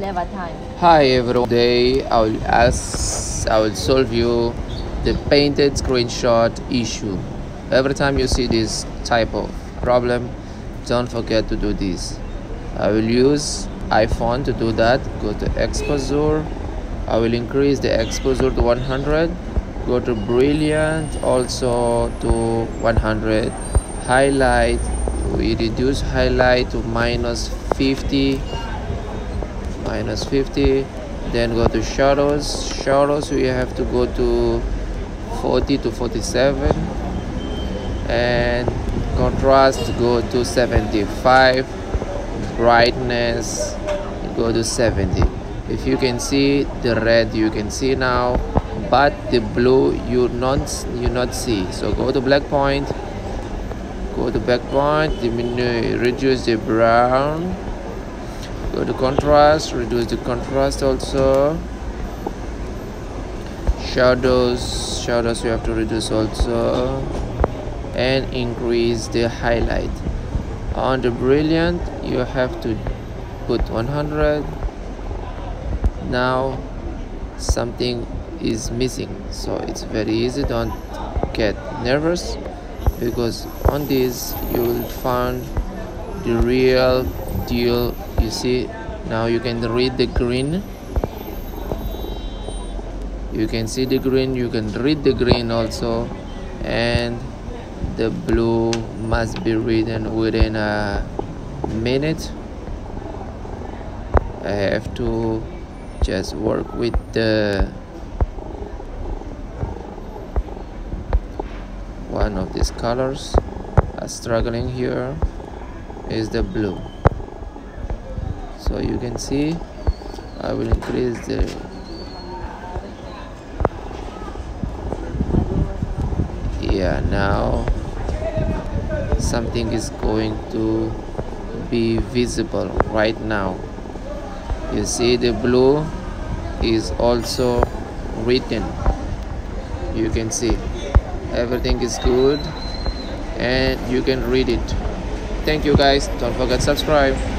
Hi everyone. Today I will ask, I will solve you the painted screenshot issue. Every time you see this type of problem, don't forget to do this. I will use iPhone to do that. Go to exposure. I will increase the exposure to 100. Go to brilliant also to 100. Highlight. We reduce highlight to minus 50 minus 50 then go to shadows shadows we have to go to 40 to 47 and contrast go to 75 brightness go to 70 if you can see the red you can see now but the blue you not you not see. So go to black point. Go to black point reduce the brown to contrast reduce the contrast also. Shadows shadows you have to reduce also. And increase the highlight. On the brilliant you have to put 100 now something is missing so it's very easy. Don't get nervous because on this you will find the real deal you see now you can read the green. You can see the green you can read the green also. And the blue must be written within a minute. I have to just work with the one of these colors. Struggling here is the blue so you can see I will increase the yeah now something is going to be visible right now. You see the blue is also written. You can see. Everything is good and you can read it. Thank you guys. Don't forget subscribe